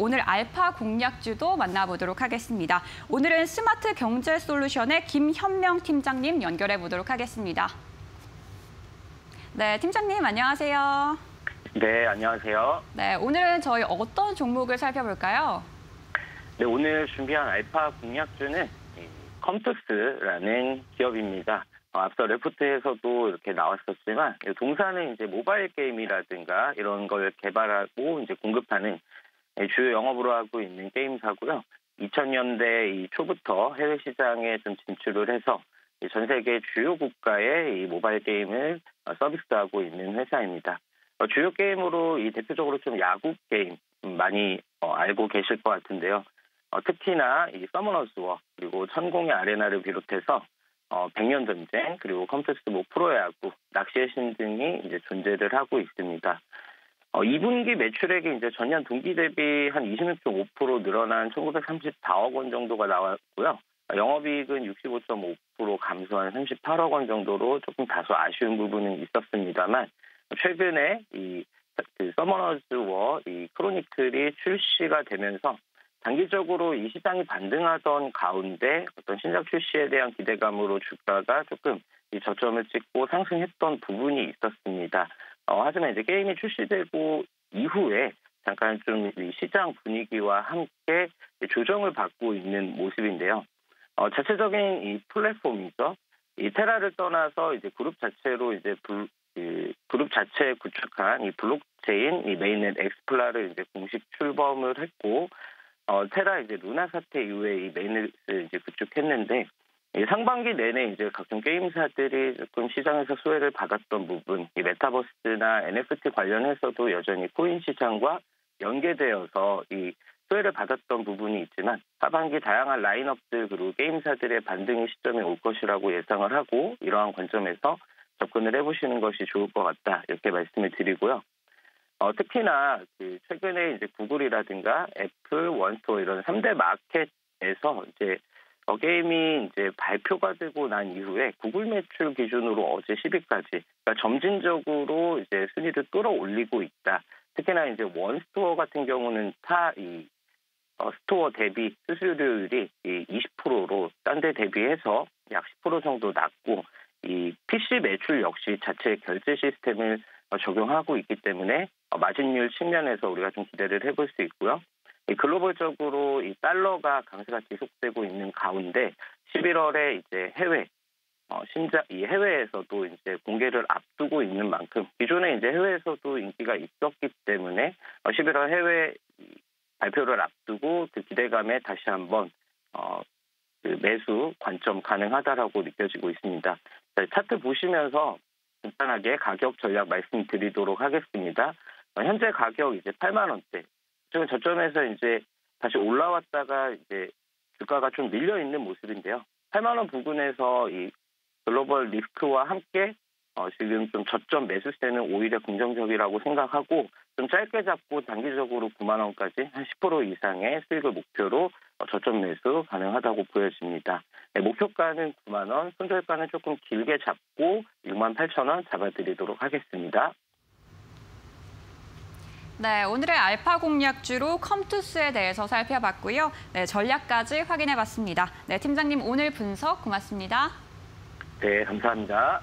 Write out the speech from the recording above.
오늘 알파 공략주도 만나보도록 하겠습니다. 오늘은 스마트 경제 솔루션의 김현명 팀장님 연결해 보도록 하겠습니다. 네, 팀장님 안녕하세요. 네, 안녕하세요. 네, 오늘은 저희 어떤 종목을 살펴볼까요? 네, 오늘 준비한 알파 공략주는 컴투스라는 기업입니다. 어, 앞서 레포트에서도 이렇게 나왔었지만 동사는 이제 모바일 게임이라든가 이런 걸 개발하고 이제 공급하는 주요 영업으로 하고 있는 게임사고요. 2000년대 이 초부터 해외 시장에 좀 진출을 해서 전 세계 주요 국가의 이 모바일 게임을 어, 서비스하고 있는 회사입니다. 어, 주요 게임으로 이 대표적으로 좀 야구 게임 많이 어, 알고 계실 것 같은데요. 특히나 이 서머너스 워 그리고 천공의 아레나를 비롯해서 백년 전쟁 그리고 컴투스 뭐 프로야구 낚시의 신 등이 이제 존재를 하고 있습니다. 어, 2분기 매출액이 이제 전년 동기 대비 한 26.5% 늘어난 1934억 원 정도가 나왔고요. 영업이익은 65.5% 감소한 38억 원 정도로 조금 다소 아쉬운 부분은 있었습니다만 최근에 이 그 서머너즈 워이 크로니클이 출시가 되면서 단기적으로 이 시장이 반등하던 가운데 어떤 신작 출시에 대한 기대감으로 주가가 조금 이 저점을 찍고 상승했던 부분이 있었습니다. 어, 하지만 이제 게임이 출시되고 이후에 잠깐 좀 시장 분위기와 함께 조정을 받고 있는 모습인데요. 어, 자체적인 이 플랫폼이죠. 이 테라를 떠나서 이제 그룹 자체로 이제 불, 그 그룹 자체 구축한 이 블록체인 이 mainnet 엑스플라를 이제 공식 출범을 했고 어, 테라 이제 루나 사태 이후에 이 mainnet을 이제 구축했는데 상반기 내내 이제 각종 게임사들이 조금 시장에서 수혜를 받았던 부분, 이 메타버스나 NFT 관련해서도 여전히 코인 시장과 연계되어서 이 수혜를 받았던 부분이 있지만 하반기 다양한 라인업들 그리고 게임사들의 반등의 시점이 올 것이라고 예상을 하고 이러한 관점에서 접근을 해보시는 것이 좋을 것 같다 이렇게 말씀을 드리고요. 어, 특히나 그 최근에 이제 구글이라든가 애플, 원스토어 이런 3대 마켓에서 이제 어, 게임이 이제 발표가 되고 난 이후에 구글 매출 기준으로 어제 10위까지 그러니까 점진적으로 이제 순위를 끌어올리고 있다. 특히나 이제 원 스토어 같은 경우는 타이 어, store 대비 수수료율이 이 20%로 딴 데 대비해서 약 10% 정도 낮고 이 PC 매출 역시 자체 결제 시스템을 어, 적용하고 있기 때문에 어, 마진율 측면에서 우리가 좀 기대를 해볼 수 있고요. 글로벌적으로 이 달러가 강세가 지속되고 있는 가운데 11월에 이제 해외 어, 신작 이 해외에서도 이제 공개를 앞두고 있는 만큼 기존에 이제 해외에서도 인기가 있었기 때문에 11월 어, 해외 발표를 앞두고 그 기대감에 다시 한번 어, 그 매수 관점 가능하다라고 느껴지고 있습니다. 차트 보시면서 간단하게 가격 전략 말씀드리도록 하겠습니다. 어, 현재 가격 이제 8만 원대 지금 저점에서 이제 다시 올라왔다가 이제 주가가 좀 밀려 있는 모습인데요. 8만 원 부근에서 이 글로벌 리스크와 함께 어, 지금 좀 저점 매수세는 오히려 긍정적이라고 생각하고 좀 짧게 잡고 단기적으로 9만 원까지 한 10% 이상의 수익을 목표로 어, 저점 매수 가능하다고 보여집니다. 네, 목표가는 9만 원, 손절가는 조금 길게 잡고 6만 8천 원 잡아드리도록 하겠습니다. 네, 오늘의 알파 공략주로 컴투스에 대해서 살펴봤고요. 네, 전략까지 확인해봤습니다. 네, 팀장님 오늘 분석 고맙습니다. 네, 감사합니다.